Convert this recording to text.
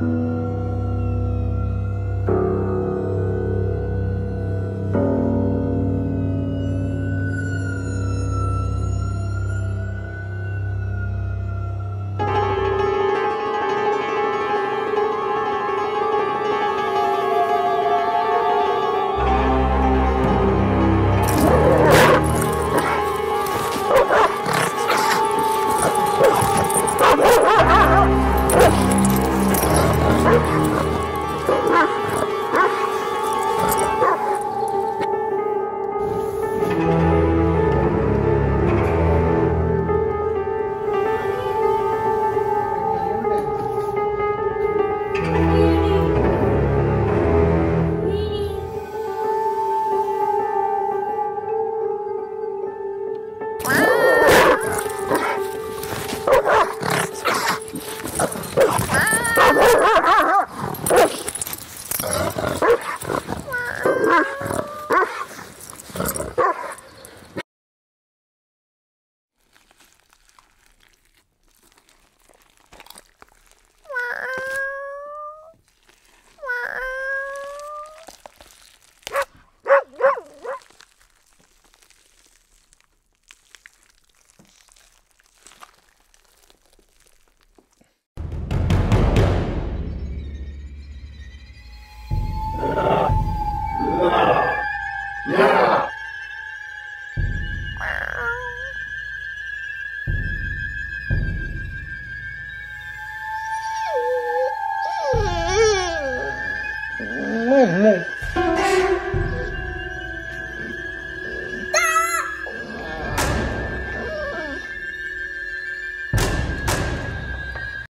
thank you 太累。